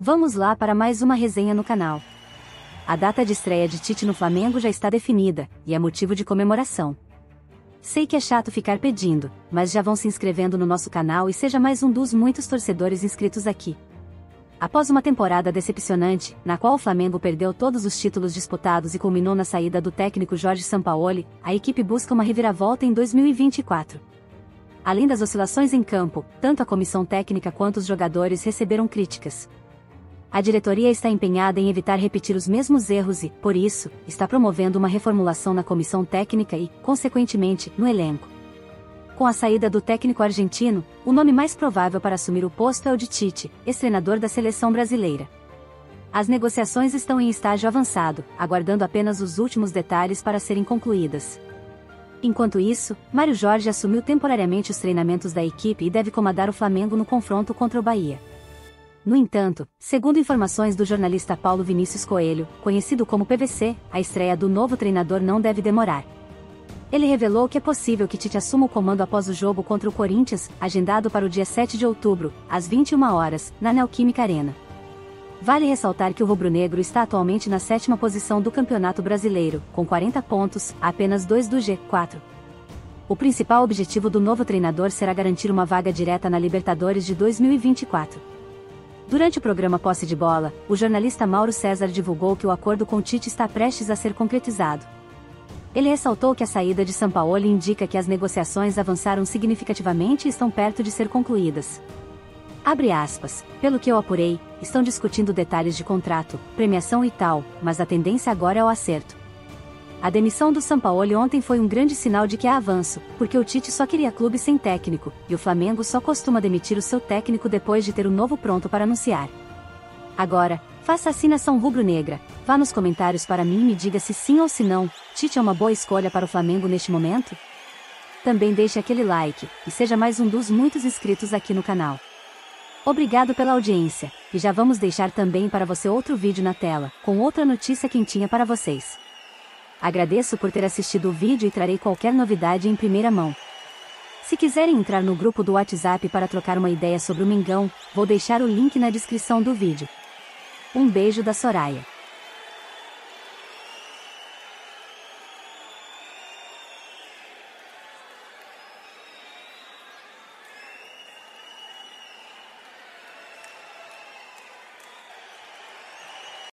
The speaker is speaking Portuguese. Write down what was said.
Vamos lá para mais uma resenha no canal. A data de estreia de Tite no Flamengo já está definida, e é motivo de comemoração. Sei que é chato ficar pedindo, mas já vão se inscrevendo no nosso canal e seja mais um dos muitos torcedores inscritos aqui. Após uma temporada decepcionante, na qual o Flamengo perdeu todos os títulos disputados e culminou na saída do técnico Jorge Sampaoli, a equipe busca uma reviravolta em 2024. Além das oscilações em campo, tanto a comissão técnica quanto os jogadores receberam críticas. A diretoria está empenhada em evitar repetir os mesmos erros e, por isso, está promovendo uma reformulação na comissão técnica e, consequentemente, no elenco. Com a saída do técnico argentino, o nome mais provável para assumir o posto é o de Tite, ex-treinador da seleção brasileira. As negociações estão em estágio avançado, aguardando apenas os últimos detalhes para serem concluídas. Enquanto isso, Mário Jorge assumiu temporariamente os treinamentos da equipe e deve comandar o Flamengo no confronto contra o Bahia. No entanto, segundo informações do jornalista Paulo Vinícius Coelho, conhecido como PVC, a estreia do novo treinador não deve demorar. Ele revelou que é possível que Tite assuma o comando após o jogo contra o Corinthians, agendado para o dia 7 de outubro, às 21 horas, na Neoquímica Arena. Vale ressaltar que o rubro-negro está atualmente na sétima posição do Campeonato Brasileiro, com 40 pontos, apenas dois do G4. O principal objetivo do novo treinador será garantir uma vaga direta na Libertadores de 2024. Durante o programa Posse de Bola, o jornalista Mauro César divulgou que o acordo com Tite está prestes a ser concretizado. Ele ressaltou que a saída de Sampaoli indica que as negociações avançaram significativamente e estão perto de ser concluídas. Abre aspas, pelo que eu apurei, estão discutindo detalhes de contrato, premiação e tal, mas a tendência agora é o acerto. A demissão do Sampaoli ontem foi um grande sinal de que há avanço, porque o Tite só queria clube sem técnico, e o Flamengo só costuma demitir o seu técnico depois de ter o novo pronto para anunciar. Agora, faça assinação rubro-negra, vá nos comentários para mim e me diga se sim ou se não, Tite é uma boa escolha para o Flamengo neste momento? Também deixe aquele like, e seja mais um dos muitos inscritos aqui no canal. Obrigado pela audiência, e já vamos deixar também para você outro vídeo na tela, com outra notícia quentinha para vocês. Agradeço por ter assistido o vídeo e trarei qualquer novidade em primeira mão. Se quiserem entrar no grupo do WhatsApp para trocar uma ideia sobre o Mingão, vou deixar o link na descrição do vídeo. Um beijo da Soraya.